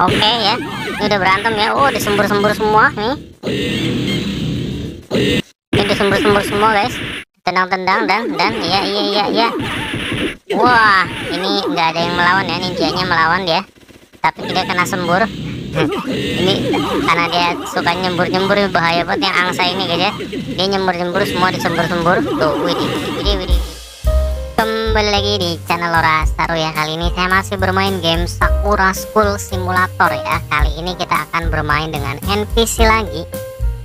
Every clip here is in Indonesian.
Oke ya, ini udah berantem ya. Oh, disembur-sembur semua nih. Ini disembur-sembur semua guys. Tendang-tendang dan dan iya iya iya iya. Wah, ini nggak ada yang melawan ya, ninjanya melawan dia. Tapi tidak kena sembur. ini karena dia suka nyembur-nyembur bahaya buat yang angsa ini guys ya. Dia nyembur-nyembur semua disembur-sembur. Tuh, widih, widih, widih. Kembali lagi di channel Lora Staru ya. Kali ini saya masih bermain game Sakura School Simulator ya. Kali ini kita akan bermain dengan NPC lagi.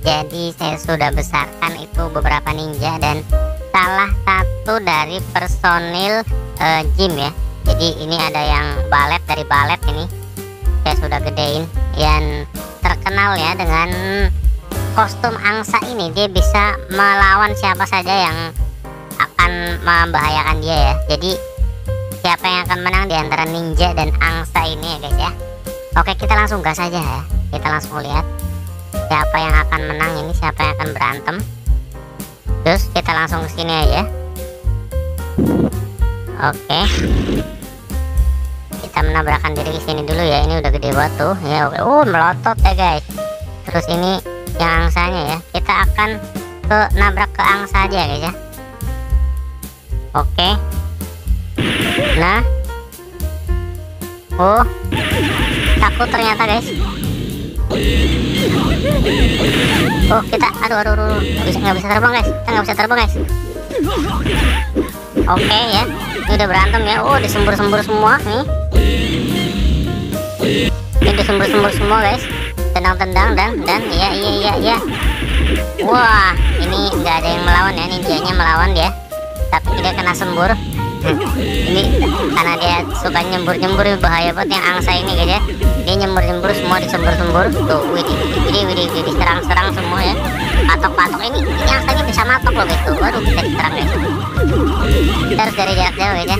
Jadi saya sudah besarkan itu beberapa ninja Dan salah satu dari personil uh, gym ya. Jadi ini ada yang balet dari balet ini. Saya sudah gedein. Yang terkenal ya dengan kostum angsa ini. Dia bisa melawan siapa saja yang akan membahayakan dia ya. Jadi siapa yang akan menang di antara ninja dan angsa ini ya guys ya? Oke kita langsung gas aja ya. Kita langsung lihat siapa yang akan menang ini siapa yang akan berantem. Terus kita langsung ke sini aja. Oke. Kita menabrakkan diri di sini dulu ya. Ini udah gede tuh. Ya oke. Oh melotot ya guys. Terus ini yang angsanya ya. Kita akan ke nabrak ke angsa aja guys ya Oke. Nah. Oh. Takut ternyata, guys. Oh, kita aduh aduh aduh, nggak bisa bisa terbang, guys. Kita nggak bisa terbang, guys. Oke ya. Ini udah berantem ya. Oh, disembur-sembur semua nih. Ini disembur-sembur semua, guys. Tendang-tendang dan dan iya iya iya iya. Wah, ini nggak ada yang melawan ya, ninjanya melawan dia tapi tidak kena sembur. Ini karena dia suka nyembur-nyembur bahaya banget yang angsa ini guys ya. Dia nyembur-nyembur semua disembur-sembur. Tuh widih widih widih widih serang-serang semua ya. Patok-patok ini ini angsanya bisa matok loh guys tuh. Waduh bisa diserang guys. Kita harus dari jarak jauh guys ya.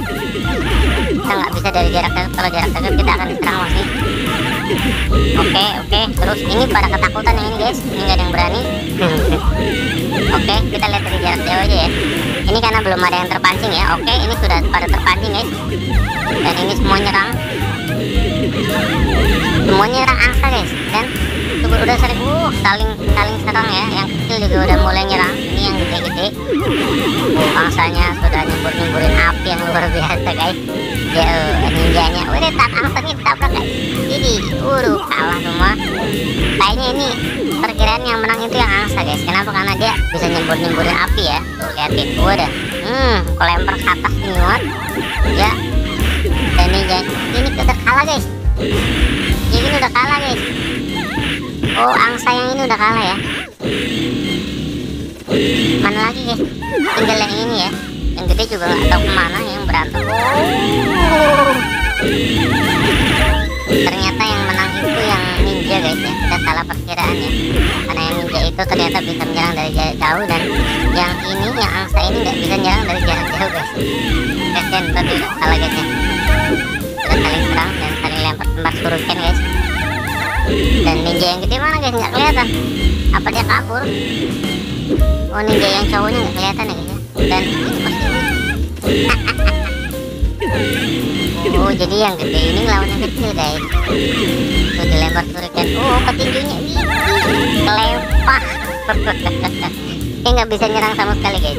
Kita nggak bisa dari jarak jauh. Kalau jarak jauh kita akan diserang masih oke oke. Terus ini pada ketakutan yang ini guys. Ini nggak ada yang berani. Oke kita lihat dari jarak jauh aja ya ini karena belum ada yang terpancing ya. Oke ini sudah pada terpancing guys. Dan ini semua nyerang. Semuanya nyerang angka guys. Dan udah, udah sering uh saling saling serang ya. Yang kecil juga udah mulai nyerang. Ini yang gede-gede. Uh, bangsanya sudah nyembur-nyemburin api yang luar biasa guys. Ya ninjanya. Udah tak angsanya ditabrak guys kayaknya ini perkiraan yang menang itu yang angsa guys. Kenapa? Karena dia bisa nyembur nyemburin api ya. Tuh liatin. Udah hmm kelempar ke atas ini what ya. Dan ini ini udah kalah guys. Ini udah kalah guys. Oh angsa yang ini udah kalah ya. Mana lagi guys? Tinggal yang ini ya. Yang gede juga nggak tahu ke mana yang berantem. Oh. Ternyata yang menang itu yang ninja guys ya kita salah perkiraan ya. Karena yang ninja itu ternyata bisa menyerang dari jarak jauh dan yang ini yang angsa ini nggak bisa menyerang dari jarak jauh guys. Kasian tadi salah guys ya. Kita saling serang dan saling lempar tembak suruken guys. Dan ninja yang gede mana guys? Nggak kelihatan. Apa dia kabur? Oh ninja yang cowoknya nggak kelihatan ya guys ya. Dan itu pasti Oh jadi yang gede ini lawan yang kecil guys Tuh dilempar surikan Oh petinjunya Lempar Ini nggak bisa nyerang sama sekali guys.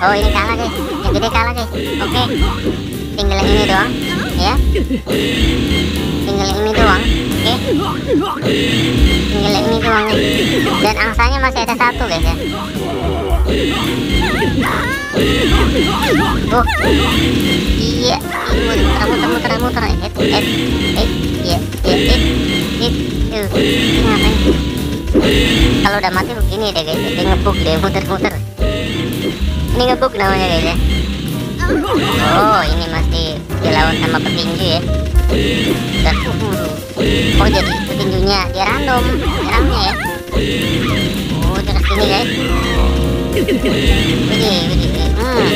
Oh ini kalah guys. Yang gede kalah guys. Oke. Okay. Tinggal yang ini doang Ya. Tinggal yang ini doang Oke. Okay. Tinggal yang ini doang guys Dan angsanya masih ada satu guys ya. Oh. Iya. Muter muter muter muter eh eh eh ini ngapain kalau udah mati begini deh guys. Dia ngebuk deh muter-muter. Ini ngebuk namanya guys ya. Oh ini masih dilawan sama petinju ya. Dan oh jadi petinjunya. Dia random. Nyerangnya ya. Oh dia ke sini guys. Widih widih hmm.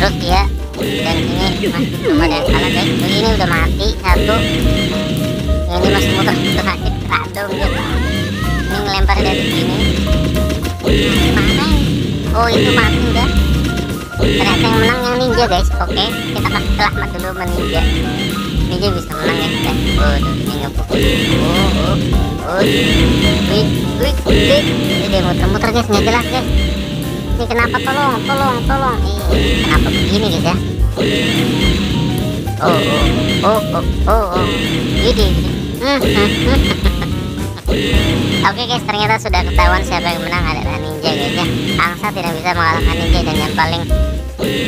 Terus dia dan ini masih belum ada yang salah guys. Ini udah mati. Satu ini masih muter sakit random gitu ini ngelempar dari sini. Mana oh itu mati udah ternyata yang menang yang ninja guys. Oke kita kasih selamat dulu meninja ninja. Bisa menang ya guys. Waduh ini ngebuk. Oh oh oh. Wih wih wih. Ini dia muter-muter guys. Nggak jelas guys. Ini kenapa? Tolong tolong tolong. Eh kenapa begini guys ya? Oh oh oh oh oh oh. Ini Oke guys, ternyata sudah ketahuan siapa yang menang adalah ninja guys ya. Angsa tidak bisa mengalahkan ninja dan yang paling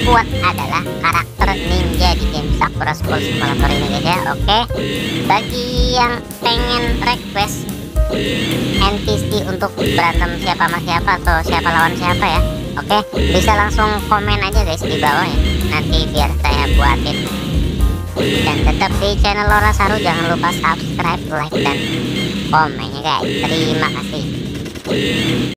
kuat adalah karakter ninja di game Sakura School Simulator ini guys ya. Oke, bagi yang pengen request NPC untuk berantem siapa sama siapa atau siapa lawan siapa ya. Oke, bisa langsung komen aja guys di bawah ya. Nanti biar saya buatin dan tetap di channel Lora Saru jangan lupa subscribe like dan komennya guys. Terima kasih